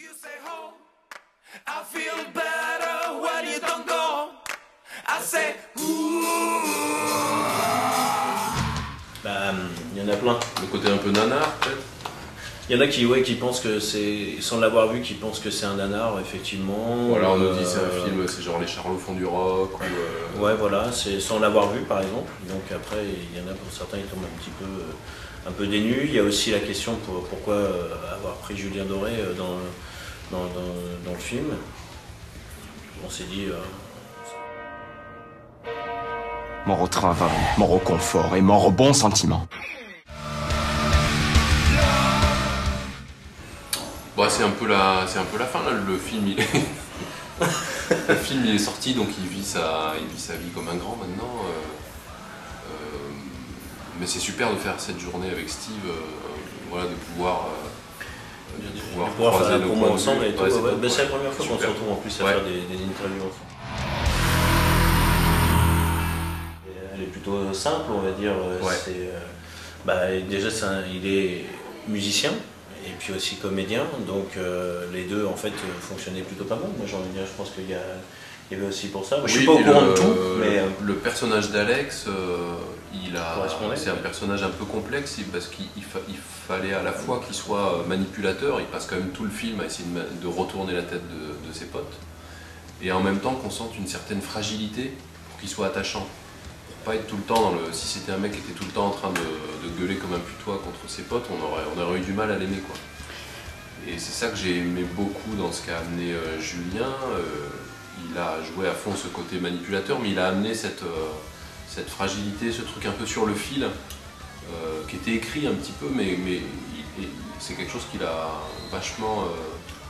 You say ho, I feel better when you don't go. I say il y en a plein. Le côté un peu nanar, peut-être Il y en a qui, ouais, qui pensent que c'est, sans l'avoir vu, qui pensent que c'est un nanar, effectivement. Voilà, on nous dit c'est un Euh, film, c'est genre les Charlots font du rock, ou... euh, Ouais, voilà, c'est sans l'avoir vu, par exemple. Donc après, il y en a pour certains, ils tombent un petit peu, euh, un peu dénus. Il y a aussi la question pour, pourquoi avoir pris Julien Doré dans, dans, dans- dans le film. On s'est dit, euh, Mort au travail, mort au confort et mort au bon sentiment. Bon, c'est un peu la, c'est un peu la fin là. Le film, il est, le film, il est sorti, donc il vit sa, il vit sa vie comme un grand maintenant. euh, euh, mais c'est super de faire cette journée avec Steve, euh, voilà, de pouvoir, euh, de pouvoir, de pouvoir faire croiser la nos promo points de ensemble vue. et tout. Ouais, c'est ouais, Ben, la première fois qu'on se retrouve en plus à Ouais. faire des, des interviews ensemble. Elle est plutôt simple, on va dire. bah, déjà, un- il est musicien et puis aussi comédien, donc euh, les deux en fait euh, fonctionnaient plutôt pas mal. Moi, j'ai envie de dire, je pense qu'il y, y avait aussi pour ça. Moi, je suis Oui, pas au courant le- de tout, mais euh, le personnage d'Alex, euh, il a, c'est un personnage un peu complexe parce qu'il il fa- il fallait à la fois qu'il soit manipulateur, il passe quand même tout le film à essayer de, retourner la tête de, de ses potes, et en même temps qu'on sente une certaine fragilité pour qu'il soit attachant. Pas être tout le temps dans le. Si c'était un mec qui était tout le temps en train de, gueuler comme un putois contre ses potes, on aurait, on aurait eu du mal à l'aimer quoi. Et c'est ça que j'ai aimé beaucoup dans ce qu'a amené euh, Julien. Euh, il a joué à fond ce côté manipulateur, mais il a amené cette, euh, cette fragilité, ce truc un peu sur le fil, qui était écrit un petit peu, mais, mais c'est quelque chose qu'il a vachement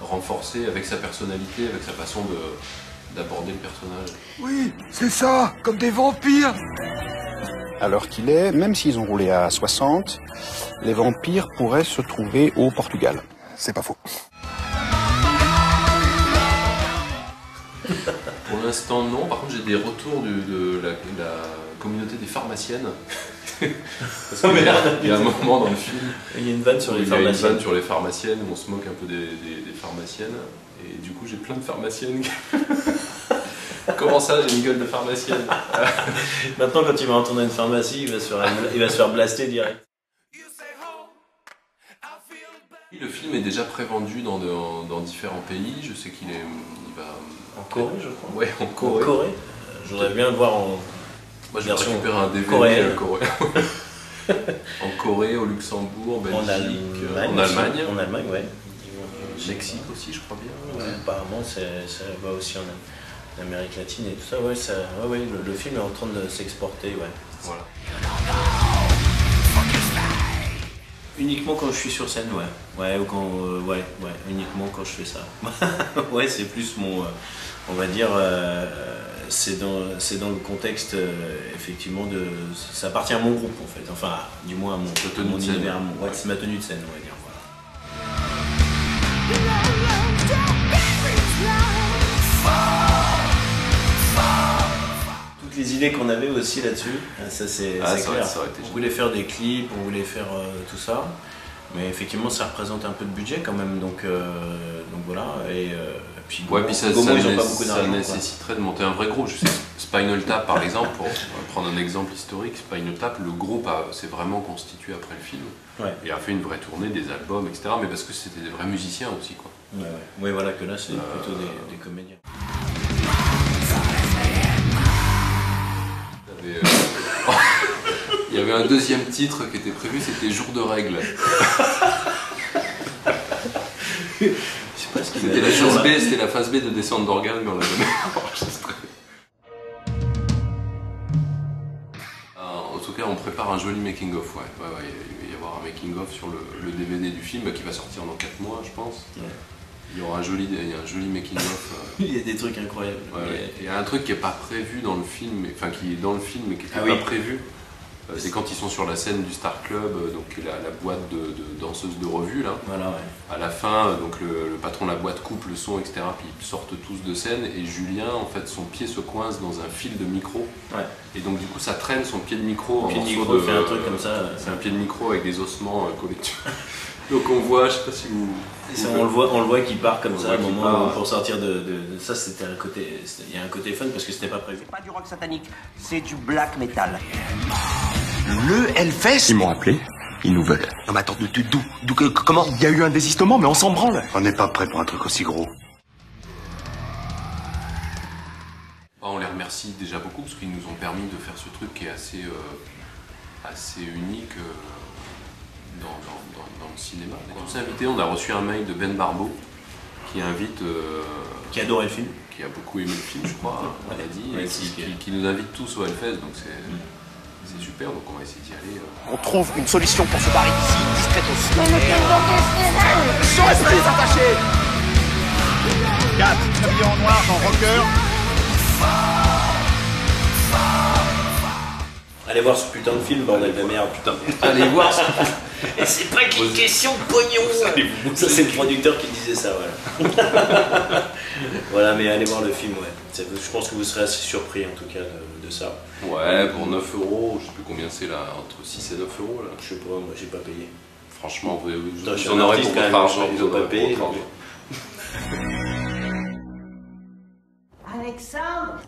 renforcé avec sa personnalité, avec sa façon de- d'aborder le personnage. Oui, c'est ça, comme des vampires. À l'heure qu'il est, même s'ils ont roulé à 60, les vampires pourraient se trouver au Portugal. C'est pas faux. Pour l'instant, non. Par contre, j'ai des retours du- de la, la communauté des pharmaciennes. Parce qu'il y, a- il y a un moment dans le film il y a une vanne sur les il y a une vanne sur les pharmaciennes où on se moque un peu des, des- des pharmaciennes. Et du coup, j'ai plein de pharmaciennes. Comment ça, j'ai une gueule de pharmacienne Maintenant, quand il va retourner à une pharmacie, il va se faire, il va se faire blaster direct. Le film est déjà prévendu dans, dans- dans différents pays. Je sais qu'il est, il va. En Corée, je crois. Ouais, en En Corée. Corée. Euh, Je voudrais bien le voir en. Moi, je vais récupérer un DVD coréen. en Corée, au Luxembourg, Belgique, En Allemagne. euh, en. Allemagne. En Allemagne, ouais. Mexique aussi, je crois bien. Ouais, apparemment, ça va aussi en en Amérique latine et tout ça. Ouais, ça, ouais, ouais, le, le film est en train de s'exporter, ouais. Voilà. Uniquement quand je suis sur scène, ouais. Ouais, ou quand, euh, ouais, ouais, uniquement quand je fais ça. ouais, c'est plus mon, euh, on va dire, euh, c'est dans, c'est dans le contexte, effectivement, de, ça appartient à mon groupe en fait. Enfin, du moins à mon, univers, mon- ouais, c'est ma tenue de scène, on va dire. Les idées qu'on avait aussi là-dessus, ça c'est Ah, aurait- clair. aurait été on voulait faire des clips, on voulait faire euh, tout ça, mais effectivement ça représente un peu de budget quand même, donc, euh, donc voilà. Et, euh, puis, Ouais, Gaumont- puis ça, Gaumont, ça ils ont né- pas beaucoup ça d'argent. quoi. nécessiterait de monter un vrai groupe. Je sais, Spinal Tap par exemple, pour prendre un exemple historique, Spinal Tap, le groupe s'est vraiment constitué après le film Ouais. et a fait une vraie tournée, des albums, etc. Mais parce que c'était des vrais musiciens aussi, quoi. Ouais, ouais. Ouais, voilà que là c'est plutôt des, des comédiens. Y avait un deuxième titre qui était prévu, c'était Jour de règle. Je sais pas ce qu'il C'était la phase. B, c'était la phase B de descente d'organes, mais on l'a jamais enregistré. Euh, En tout cas, on prépare un joli making-of, ouais. Ouais, ouais, il va y avoir un making-of sur le, le DVD du film qui va sortir dans 4 mois, je pense. Ouais. Il y aura un joli, il y a un joli making-of. euh, Il y a des trucs incroyables. ouais, Mais- ouais. Il y a un truc qui n'est pas prévu dans le film, mais- enfin qui est dans le film mais qui n'était Ah pas oui. prévu. Euh, C'est quand ils sont sur la scène du Star Club, euh, donc la, la boîte de, de danseuses de revue là. Voilà, ouais. À la fin, euh, donc le, le patron de la boîte coupe le son, etc. Puis ils sortent tous de scène et Julien, en fait, son pied se coince dans un fil de micro. Ouais. Et donc du coup, ça traîne son pied de micro. en Pied de micro de- fait un truc comme ça. C'est un pied de micro avec des ossements euh, collés dessus. Donc on voit, je sais pas si vous. Ça, on le voit, on le voit qui part comme On ça, au moment part. pour sortir de, de- de- ça. C'était un côté, il y a un côté fun parce que c'était pas prévu. pas du rock satanique, c'est du black metal. Le Hellfest Ils m'ont appelé, ils nous veulent. Non mais attends, d'où, d'où, d'où- que- comment Il y a eu un désistement, mais on s'en branle. On n'est pas prêt pour un truc aussi gros. Ah, on les remercie déjà beaucoup parce qu'ils nous ont permis de faire ce truc qui est assez, euh, assez unique euh, dans, dans- dans- dans le cinéma. On est tous invités, on a reçu un mail de Ben Barbeau qui invite, euh, Qui adorait le film. qui a beaucoup aimé le film, je crois, hein, on l'a dit, Ouais, et qui, nous invite tous au Hellfest, donc c'est c'est super, donc on va essayer d'y aller. euh. On trouve une solution pour se barrer d'ici, discrètement. Sur esprit les attachés 4, habillé en noir, en rocker. Allez voir ce putain de film, bordel de merde, putain. Allez voir ce Et c'est pas qu'une question de pognon Ça, c'est le producteur qui disait ça, voilà. voilà, mais allez voir le film, ouais. Je pense que vous serez assez surpris, en tout cas, de, ça. Ouais, pour 9 euros, je sais plus combien c'est là, entre 6 et 9 euros, là. Je sais pas, moi, j'ai pas payé. Franchement, vous, vous, vous en aurez pour votre argent, vous pas payé. Alexandre